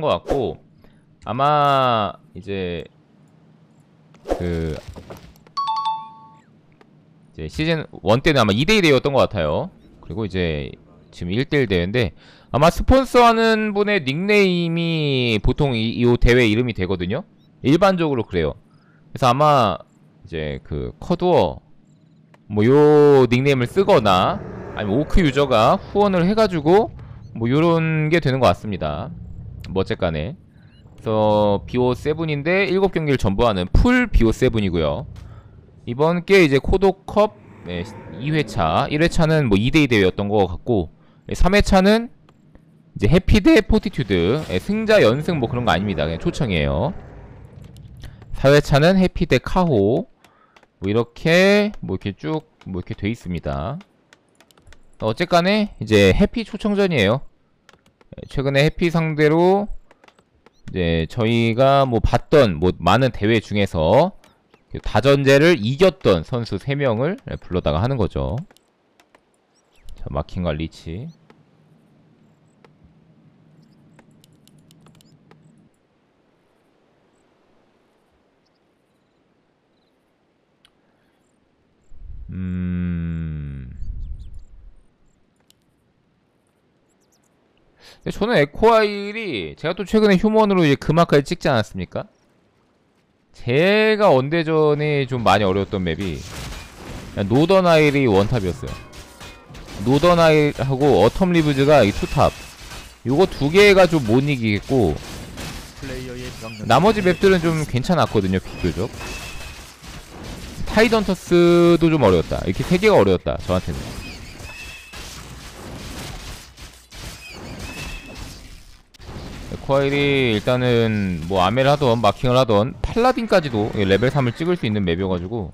것 같고 아마 이제 그 이제 시즌 1 때는 아마 2대2 대회였던 것 같아요. 그리고 이제 지금 1대1 대회인데 아마 스폰서하는 분의 닉네임이 보통 이, 이 대회 이름이 되거든요. 일반적으로 그래요. 그래서 아마 이제 그 커두어 뭐 요 닉네임을 쓰거나 아니면 오크 유저가 후원을 해가지고 뭐 요런 게 되는 것 같습니다. 뭐 어쨌간에 그래서 BO7인데 7경기를 전부 하는 full BO7이고요. 이번 게 이제 코도컵 네, 2회차 1회차는 뭐 2대2 대회였던 것 같고 3회차는 이제 해피 대 포티튜드 예, 승자 연승 뭐 그런 거 아닙니다. 그냥 초청이에요. 4회차는 해피 대 카호 뭐 이렇게 뭐 이렇게 쭉 뭐 이렇게 돼 있습니다. 어쨌간에 이제 해피 초청전이에요. 예, 최근에 해피 상대로 이제 저희가 뭐 봤던 뭐 많은 대회 중에서 그 다전제를 이겼던 선수 3명을 불러다가 하는 거죠. 자, 마킹과 리치. 음. 근데 저는 에코아일이 제가 또 최근에 human으로 이제 금화까지 찍지 않았습니까? 제가 언대전에 좀 많이 어려웠던 맵이 노던 아일이 원탑이었어요. Northern Isle하고 Autumn Leaves가 이 two top. 요거 두 개가 좀 못 이기겠고 나머지 map들은 좀 괜찮았거든요 비교적. Tidehunters도 좀 어려웠다. 이렇게 세 개가 어려웠다 저한테는. 코아일이 일단은 뭐 아메를 하던 마킹을 하던 paladin까지도 레벨 3을 찍을 수 있는 map이어가지고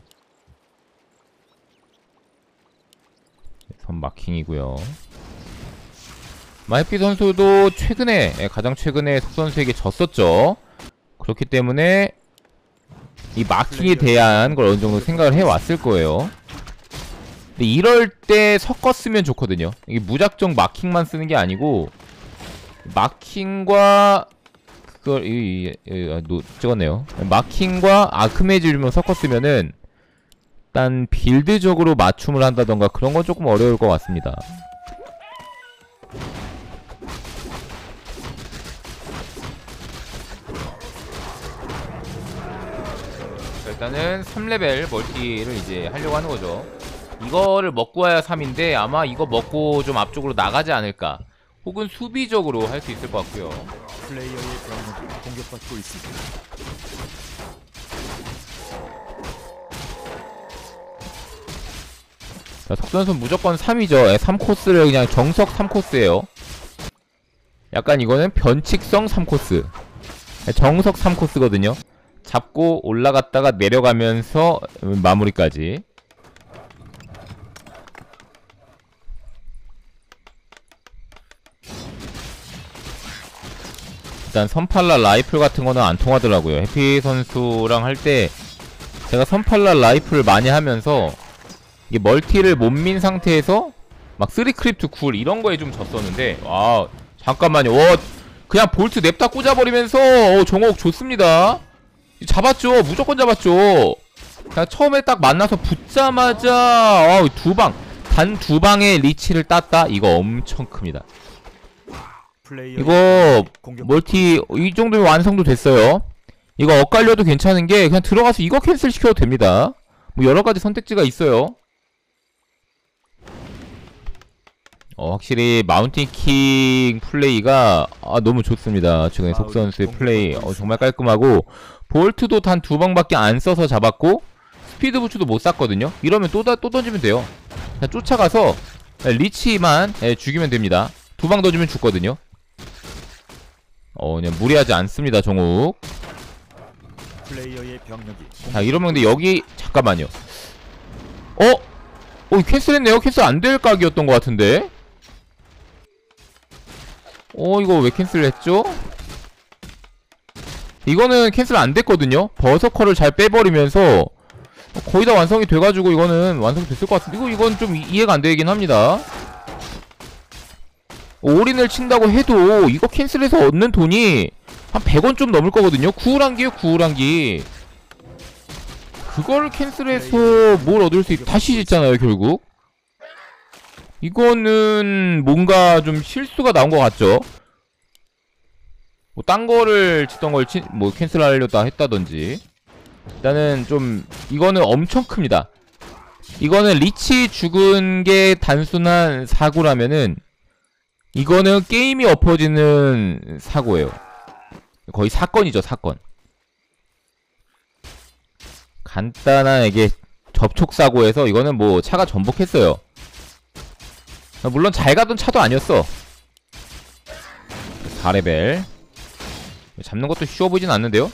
선 마킹이고요. 해피 선수도 최근에 예, 가장 최근에 석 선수에게 졌었죠. 그렇기 때문에 이 마킹에 대한 걸 어느 정도 생각을 해왔을 거예요. 근데 이럴 때 섞었으면 좋거든요. 이게 무작정 마킹만 쓰는 게 아니고 마킹과 그걸 이, 이, 이 아, 노, 찍었네요. 마킹과 아크메즈를 섞었으면은 일단 빌드적으로 맞춤을 한다던가 그런 건 조금 어려울 것 같습니다. 자, 일단은 3레벨 멀티를 이제 하려고 하는 거죠. 이거를 먹고 와야 3인데 아마 이거 먹고 좀 앞쪽으로 나가지 않을까. 혹은 수비적으로 할 수 있을 것 같고요. 플레이어의 병력이 공격받고 있습니다. 자, 석선수 무조건 3이죠. 3코스를 그냥 정석 3코스예요. 약간 이거는 변칙성 3코스. 정석 3코스거든요. 잡고 올라갔다가 내려가면서 음, 마무리까지. 일단 선팔라 라이플 같은 거는 안 통하더라고요. 해피 선수랑 할 때 제가 선팔라 라이플을 많이 하면서 이게 multi를 못 민 상태에서 막 three crypt ghoul 이런 거에 좀 졌었는데 와 잠깐만요. 와 그냥 볼트 냅다 꽂아버리면서 어, 정옥 좋습니다. 잡았죠. 무조건 잡았죠. 그냥 처음에 딱 만나서 붙자마자 어, 두 방, 단 두 방의 lich를 땄다. 이거 엄청 큽니다. 이거 multi 이 정도면 완성도 됐어요. 이거 엇갈려도 괜찮은 게 그냥 들어가서 이거 cancel 시켜도 됩니다. 뭐 여러 가지 선택지가 있어요. 어, 확실히 mountain 플레이가 아, 너무 좋습니다. 지금 속 선수의 플레이 어, 정말 깔끔하고 볼트도 단 두 방밖에 안 써서 잡았고 스피드 부츠도 못 쐈거든요. 이러면 또, 다- 또 던지면 돼요. 그냥 쫓아가서 lich만 예, 죽이면 됩니다. 두 방 더 주면 죽거든요. 어 그냥 무리하지 않습니다 정욱. 플레이어의 병력이 자 이러면 근데 여기 잠깐만요. 어? 어 cancel했네요? cancel 안 될 각이었던 것 같은데? 어 이거 왜 cancel 했죠? 이거는 cancel 안 됐거든요? berserker를 잘 빼버리면서 거의 다 완성이 돼가지고 이거는 완성이 됐을 것 같은데. 이거 이건 좀 이- 이해가 안 되긴 합니다 올인을 친다고 해도 이거 cancel해서 얻는 돈이 한 100원 좀 넘을 거거든요. 구울한기요, 구울한기. 그걸 캔슬해서 뭘 얻을 수 있, 다시 짓잖아요, 결국. 이거는 뭔가 좀 실수가 나온 것 같죠? 뭐, 딴 거를 짓던 걸, 치, 뭐, 캔슬하려다 했다든지. 일단은 좀, 이거는 엄청 큽니다. 이거는 리치 죽은 게 단순한 사고라면은, 이거는 게임이 엎어지는 사고예요. 거의 사건이죠, 사건. 간단하게 접촉 사고에서 이거는 뭐 차가 전복했어요. 아, 물론 잘 가던 차도 아니었어. 4레벨. 잡는 것도 쉬워 보이진 않는데요?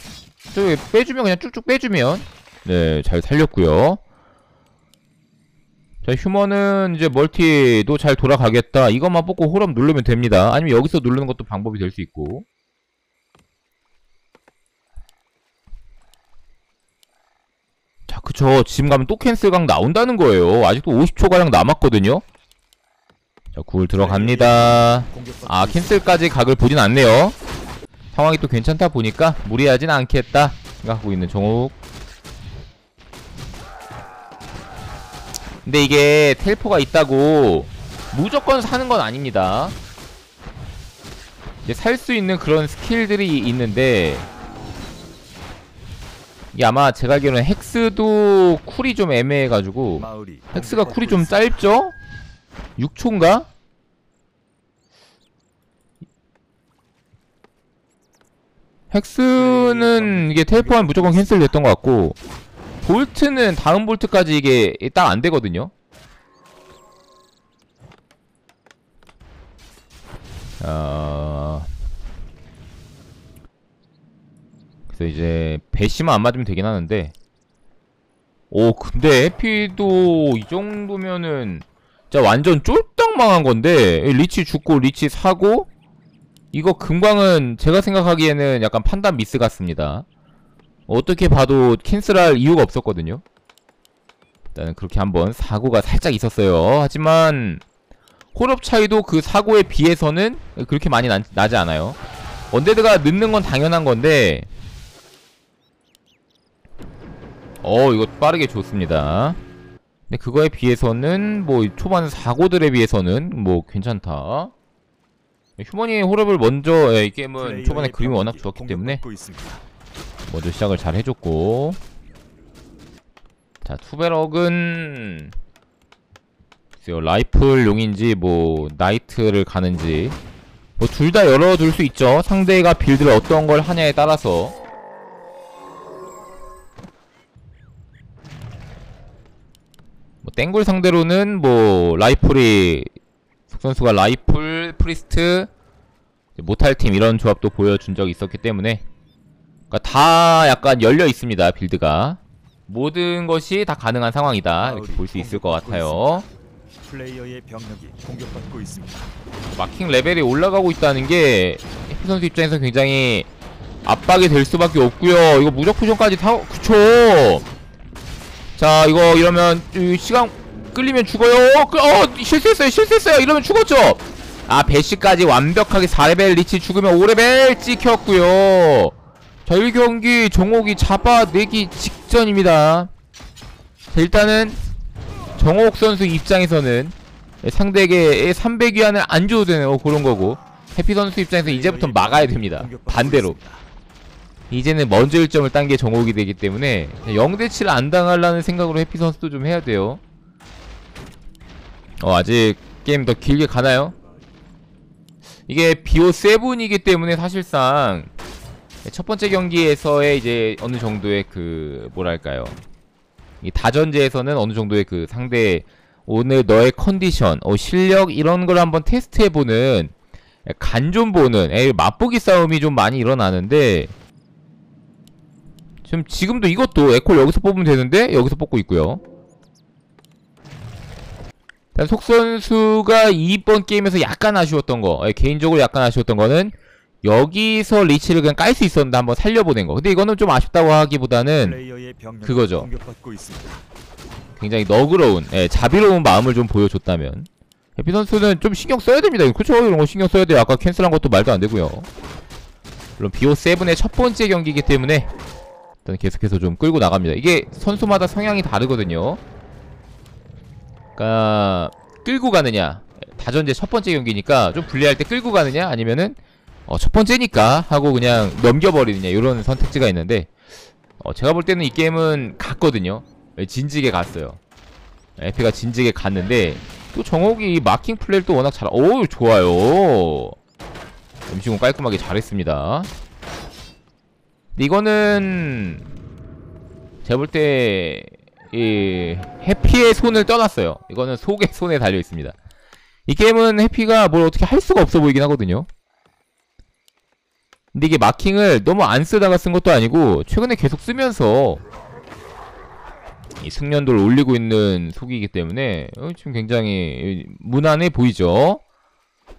저 빼주면 그냥 쭉쭉 빼주면 네, 잘 살렸고요. 자, 휴먼은 이제 멀티도 잘 돌아가겠다. 이것만 뽑고 홀업 누르면 됩니다. 아니면 여기서 누르는 것도 방법이 될 수 있고. 자, 그쵸. 지금 가면 또 cancel각 나온다는 거예요. 아직도 50초가량 남았거든요. 자, ghoul 들어갑니다. 아. cancel까지 각을 보진 않네요. 상황이 또 괜찮다 보니까 무리하진 않겠다 생각하고 있는 정욱. 근데 이게 텔포가 있다고 무조건 사는 건 아닙니다. 이제 살 수 있는 그런 스킬들이 있는데 이게 아마 제가 알기로는 헥스도 쿨이 좀 애매해가지고 헥스가 쿨이 좀. 짧죠? 6초인가? 헥스는 이게 텔포하면 무조건 캔슬 됐던 것 같고 볼트는 다음 볼트까지 이게 딱 안 되거든요. 어... 그래서 이제 bash만 안 맞으면 되긴 하는데. 오 근데 해피도 이 정도면은 진짜 완전 쫄딱 망한 건데. lich 죽고 lich 사고. 이거 금광은 제가 생각하기에는 약간 판단 미스 같습니다 어떻게 봐도 cancel할 이유가 없었거든요. 일단은 그렇게 한번 사고가 살짝 있었어요. 하지만 hall up 차이도 그 사고에 비해서는 그렇게 많이 나, 나지 않아요. 언데드가 늦는 건 당연한 건데 어 이거 빠르게 좋습니다. 근데 그거에 비해서는 뭐 초반 사고들에 비해서는 뭐 괜찮다. 휴머니 홀업을 먼저 예, 이 게임은 플레이어의 초반에 그림이 워낙 좋았기 때문에. 먼저 시작을 잘 해줬고. 자 투베럭은 글쎄요 라이플용인지 뭐 knight를 가는지. 뭐 둘 다 열어둘 수 있죠. 상대가 build를 어떤 걸 하냐에 따라서. 뭐 땡ghoul 상대로는 뭐 라이플이 속 선수가 라이플 priest mortar team 이런 조합도 보여준 적이 있었기 때문에 그러니까 다 약간 열려 있습니다 build가. 모든 것이 다 가능한 상황이다. 이렇게 볼 수 있을 것 같아요. 플레이어의 병력이 공격받고 있습니다. 마킹 레벨이 올라가고 있다는 게 해피 선수 입장에서 굉장히 압박이 될 수밖에 없고요. 이거 무적 potion까지 타 그쵸? 자 이거 이러면 이 시간 끌리면 죽어요. 끄- 어 실수했어요 실수했어요. 이러면 죽었죠? 아 bash까지 완벽하게 4레벨 lich 죽으면 5레벨 찍혔고요 자 1경기 정옥이 잡아내기 직전입니다 자 일단은 정옥 선수 입장에서는 상대에게 300위안을 안 줘도 되는 어, 그런 거고 해피 선수 입장에서 이제부터 막아야 됩니다 반대로. 이제는 먼저 1점을 딴 게 정옥이 되기 때문에 0대7을 안 당하려는 생각으로 해피 선수도 좀 해야 돼요 어 아직 게임 더 길게 가나요? 이게 BO7이기 때문에 사실상 첫 번째 경기에서의 이제 어느 정도의 그 뭐랄까요 이 다전제에서는 어느 정도의 그 상대 오늘 너의 컨디션, 어, 실력 이런 걸 한번 테스트해보는 간 좀 보는 에 맛보기 싸움이 좀 많이 일어나는데 지금 지금도 이것도 에콜 여기서 뽑으면 되는데 여기서 뽑고 있고요. 일단 속 선수가 이번 게임에서 약간 아쉬웠던 거, 예, 개인적으로 약간 아쉬웠던 거는 여기서 리치를 그냥 깔 수 있었는데 한번 살려보낸 거. 근데 이거는 좀 아쉽다고 하기보다는 그거죠. 굉장히 너그러운, 예, 자비로운 마음을 좀 보여줬다면 해피 선수는 좀 신경 써야 됩니다. 그쵸? 이런 거 신경 써야 돼요. 아까 캔슬한 것도 말도 안 되고요. 물론 BO7의 첫 번째 경기이기 때문에 일단 계속해서 좀 끌고 나갑니다. 이게 선수마다 성향이 다르거든요. 그러니까 끌고 가느냐 다전제 첫 번째 경기니까 좀 불리할 때 끌고 가느냐 아니면은 어, 첫 번째니까 하고 그냥 넘겨버리느냐 이런 선택지가 있는데 어, 제가 볼 때는 이 게임은 갔거든요. 예, 진지게 갔어요. 에피가 진지게 갔는데 또 정옥이 마킹 플레이를 또 워낙 잘. 오 좋아요. 음식은 깔끔하게 잘했습니다. 이거는 제가 볼 때 이 해피의 손을 떠났어요. 이거는 속의 손에 달려 있습니다. 이 게임은 해피가 뭘 어떻게 할 수가 없어 보이긴 하거든요. 근데 이게 마킹을 너무 안 쓰다가 쓴 것도 아니고 최근에 계속 쓰면서 이 숙련도를 올리고 있는 속이기 때문에 어, 지금 굉장히 무난해 보이죠.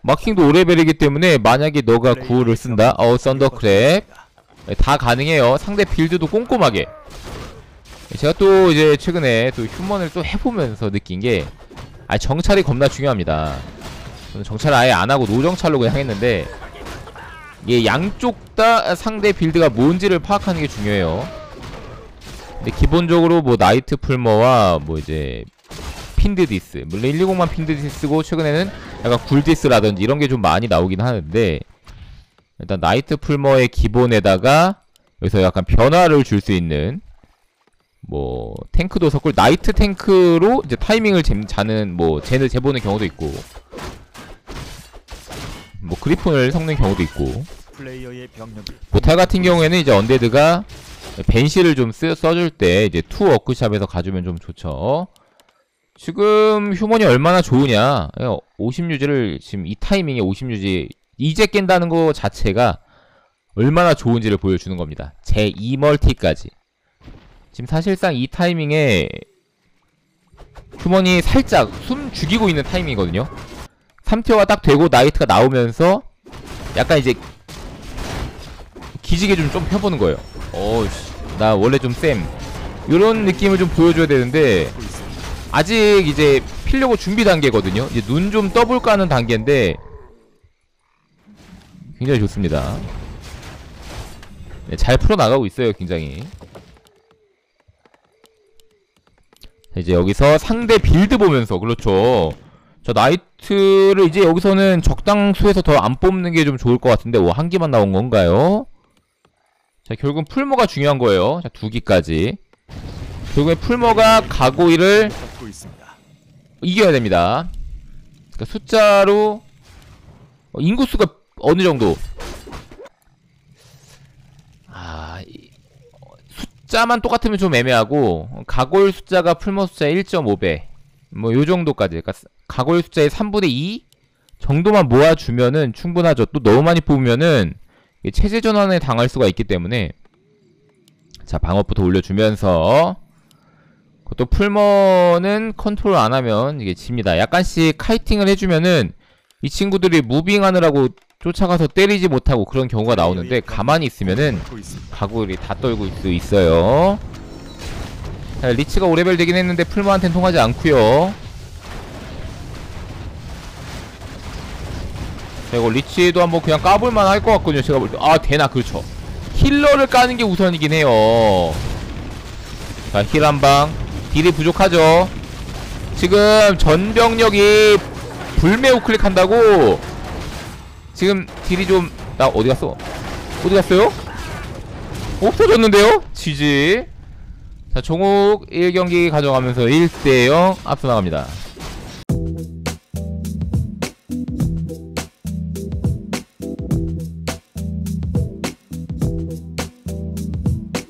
마킹도 5레벨이기 때문에 만약에 너가 구호를 쓴다, 어 썬더크랩 네, 다 가능해요. 상대 build도 꼼꼼하게. 제가 또 이제 최근에 또 human을 또 해보면서 느낀 게, 아 정찰이 겁나 중요합니다. 저는 정찰을 아예 안 하고 노정찰로 그냥 했는데, 이게 양쪽 다 상대 build가 뭔지를 파악하는 게 중요해요. 근데 기본적으로 뭐 knight 풀머와 뭐 이제 fiend디스, 물론 120만 fiend디스고 최근에는 약간 ghoul디스라든지 이런 게 좀 많이 나오긴 하는데 일단 knight 풀머의 기본에다가 여기서 약간 변화를 줄 수 있는 뭐 탱크도 섞을 knight 탱크로 이제 타이밍을 재, 자는 뭐 젠을 재보는 경우도 있고 뭐 gryphon을 섞는 경우도 있고 mortar 같은 경우에는 이제 undead가 banshee를 좀 쓰, 써줄 때 이제 two workshop에서 가주면 좀 좋죠. 지금 human이 얼마나 좋으냐. 50유지를 지금 이 타이밍에 50유지 이제 깬다는 거 자체가 얼마나 좋은지를 보여주는 겁니다. 제 2멀티까지. 지금 사실상 이 타이밍에 휴먼이 살짝 숨 죽이고 있는 타이밍이거든요. 3티어가 딱 되고 나이트가 나오면서 약간 이제 기지개 좀 좀 펴보는 거예요. 어우씨, 나 원래 좀 쌤. 요런 느낌을 좀 보여줘야 되는데. 아직 이제 피려고 준비 단계거든요. 이제 눈 좀 떠볼까 하는 단계인데, 굉장히 좋습니다. 네, 잘 풀어나가고 있어요, 굉장히. 자, 이제 여기서 상대 build 보면서, 그렇죠. 저 knight를 이제 여기서는 적당 수에서 더 안 뽑는 게 좀 좋을 것 같은데, 오, 한 개만 나온 건가요? 자, 결국은 풀머가 중요한 거예요. 자, 두 기까지. 결국에 풀머가 가고이를. 이겨야 됩니다. 그러니까 숫자로 어, 인구수가 어느 정도 아 숫자만 똑같으면 좀 애매하고 어, 가골 숫자가 풀머 숫자 1.5배 뭐 요 정도까지 그러니까 스- 가골 숫자의 3분의 2 정도만 모아주면은 충분하죠. 또 너무 많이 뽑으면은 체제 전환에 당할 수가 있기 때문에 자 방어부터 올려주면서 또 풀머는 컨트롤 안 하면 이게 집니다. 약간씩 kiting을 해주면은 이 친구들이 moving하느라고 쫓아가서 때리지 못하고 그런 경우가 나오는데 가만히 있으면은. 가구들이 다 떨고 있- 수 있어요. 자, lich가 5레벨 되긴 했는데 풀머한테는 통하지 않고요. 이거 lich도 한번 그냥 까볼만 할 것 같거든요. 제가 볼 때. 아, 되나? 그렇죠. healer를 까는 게 우선이긴 해요. 자, heal 한 방. deal이 부족하죠. 지금 전병력이 불매우 클릭한다고 지금 deal이 좀 나 어디 갔어? 어디 갔어요? 없어졌는데요? GG. 자, 종욱 1경기 가져가면서 1대0 앞서 나갑니다.